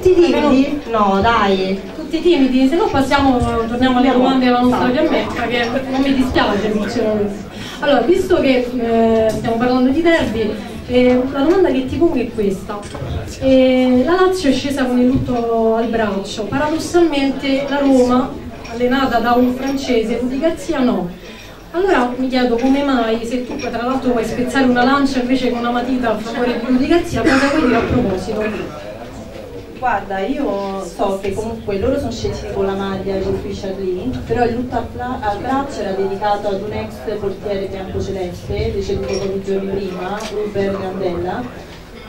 Tutti timidi? No, dai. Tutti timidi, se no passiamo, torniamo alle domande della nostra fiammetta, che non mi dispiace sinceramente. Allora, visto che eh, stiamo parlando di derby, eh, la domanda che ti pongo è questa. Eh, la Lazio è scesa con il lutto al braccio, paradossalmente la Roma, allenata da un francese, Rudi Garzia no. Allora mi chiedo come mai, se tu tra l'altro vuoi spezzare una lancia invece con una matita a favore di Rudi Garzia, cosa vuoi dire a proposito? Guarda, io so che comunque loro sono scesi con la maglia di Ufficial Lee, però il lutto al braccio era dedicato ad un ex portiere biancoceleste, deceduto pochi giorni prima, Ruber Gandella,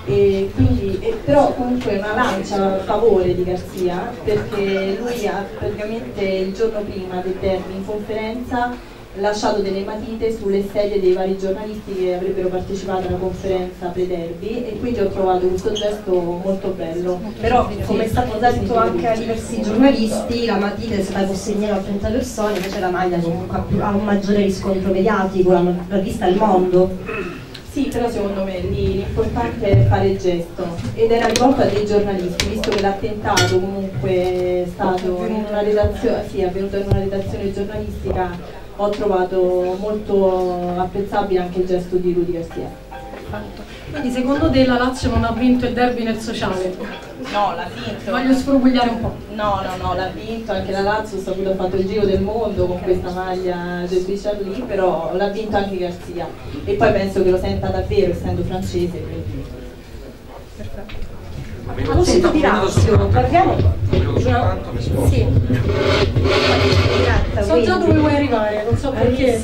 e quindi, e però comunque una lancia a favore di Garzia perché lui ha praticamente il giorno prima del derby in conferenza lasciato delle matite sulle sedie dei vari giornalisti che avrebbero partecipato alla conferenza pre-derby e quindi ho trovato questo gesto molto bello. Però come è stato detto anche a diversi giornalisti, la matita è stata consegnata a 30 persone, invece la maglia comunque ha un maggiore riscontro mediatico, l'ha vista al mondo. Sì, però secondo me l'importante è fare il gesto ed era rivolto a dei giornalisti, visto che l'attentato comunque è stato in una redazione, sì, è avvenuto in una redazione giornalistica ho trovato molto apprezzabile anche il gesto di Rudy Garcia. Quindi secondo te la Lazio non ha vinto il derby nel sociale? No, l'ha vinto. Voglio sfrugugliare un po'. No, no, no, l'ha vinto, anche la Lazio ha saputo ha fatto il giro del mondo con questa maglia del Richard lì, però l'ha vinto anche Garcia. E poi penso che lo senta davvero essendo francese, quindi. Perfetto. A proposito di Lazio, parliamo sì. So già dove vuoi so perché.